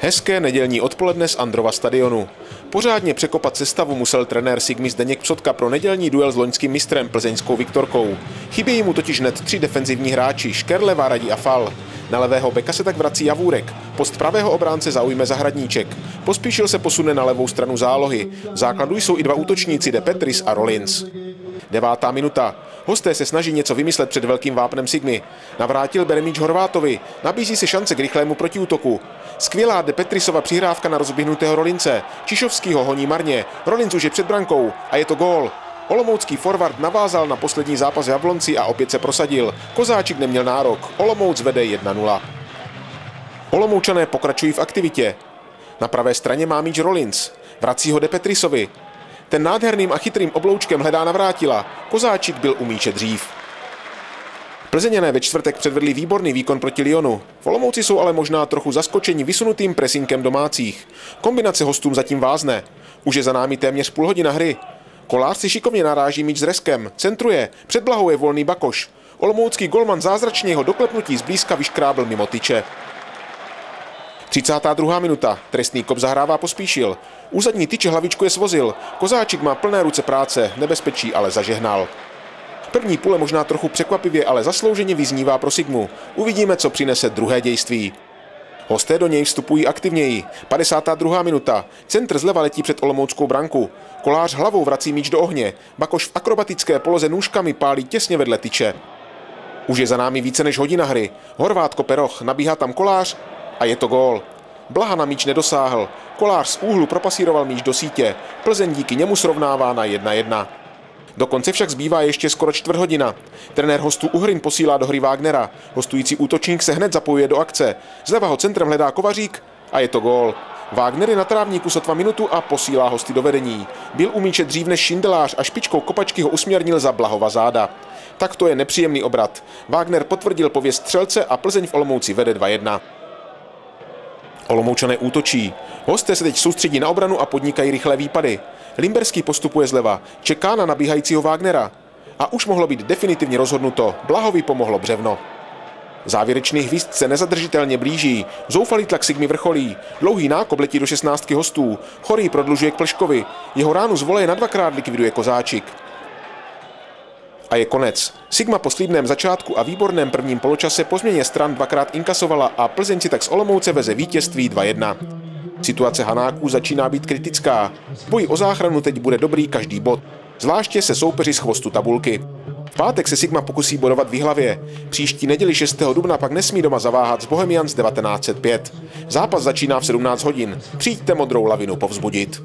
Hezké nedělní odpoledne z Androva stadionu. Pořádně překopat sestavu musel trenér Sigmy Zdeněk Psotka pro nedělní duel s loňským mistrem plzeňskou Viktorkou. Chybějí mu totiž hned tři defenzivní hráči, Škerle, Váradí a Fal. Na levého beka se tak vrací Javůrek, post pravého obránce zaujme Zahradníček. Pospíšil se posune na levou stranu zálohy. V základu jsou i dva útočníci De Petris a Rollins. Devátá minuta. Hosté se snaží něco vymyslet před velkým vápnem Sigmy. Navrátil Beremíč Horvátovi. Nabízí se šance k rychlému protiútoku. Skvělá De Petrisova přihrávka na rozběhnutého Rolince. Čišovský ho honí marně. Rolinc už je před brankou a je to gól. Olomoucký forward navázal na poslední zápas v Jablonci a opět se prosadil. Kozáčik neměl nárok. Olomouc vede 1-0. Olomoučané pokračují v aktivitě. Na pravé straně má míč Rollins. Vrací ho De Petrisovi. Ten nádherným a chytrým obloučkem hledá navrátila. Kozáčik byl u míče dřív. Plzeňané ve čtvrtek předvedli výborný výkon proti Lyonu. V Olomouci jsou ale možná trochu zaskočeni vysunutým presinkem domácích. Kombinace hostům zatím vázne. Už je za námi téměř půl hodina hry. Kolář si šikovně naráží míč s Reskem, centruje, před je volný Bakoš. Olomoucký golman zázračně jeho doklepnutí zblízka vyškrábl mimo tyče. 32. minuta. Trestný kop zahrává pospíšil. Úzadní tyče hlavičku je svozil. Kozáčik má plné ruce práce, nebezpečí ale zažehnal. První půle možná trochu překvapivě, ale zaslouženě vyznívá pro Sigmu. Uvidíme, co přinese druhé dějství. Hosté do něj vstupují aktivněji. 52. minuta. Centr zleva letí před Olomouckou branku. Kolář hlavou vrací míč do ohně. Bakoš v akrobatické poloze nůžkami pálí těsně vedle tyče. Už je za námi více než hodina hry. Horvátko Peroch, nabíhá tam kolář a je to gól. Blaha na míč nedosáhl. Kolář z úhlu propasíroval míč do sítě. Plzeň díky němu srovnává na 1-1. Do konce však zbývá ještě skoro čtvrt hodina. Trenér hostů Uhrin posílá do hry Wagnera. Hostující útočník se hned zapojuje do akce. Zleva ho centrem hledá Kovařík a je to gól. Wagner je na trávníku sotva minutu a posílá hosty do vedení. Byl u míče dřív než Šindelář a špičkou kopačky ho usměrnil za Blahova záda. Tak to je nepříjemný obrat. Wagner potvrdil pověst střelce a Plzeň v Olomouci vede 2-1. Olomoučané útočí. Hosté se teď soustředí na obranu a podnikají rychlé výpady. Limberský postupuje zleva, čeká na nabíhajícího Wagnera. A už mohlo být definitivně rozhodnuto, Blahovi pomohlo břevno. Závěrečný hvízd se nezadržitelně blíží, zoufalý tlak Sigmy vrcholí, dlouhý nákop letí do 16 hostů, chorý prodlužuje k Pleškovi, jeho ránu z voleje na dvakrát likviduje Kozáčik. A je konec. Sigma po slíbném začátku a výborném prvním poločase po změně stran dvakrát inkasovala a Plzeň si tak z Olomouce veze vítězství 2-1. Situace Hanáků začíná být kritická. Boj o záchranu teď bude dobrý každý bod, zvláště se soupeři z chvostu tabulky. V pátek se Sigma pokusí bodovat v Jihlavě. Příští neděli 6. dubna pak nesmí doma zaváhat s Bohemians 1905. Zápas začíná v 17 hodin. Přijďte modrou lavinu povzbudit.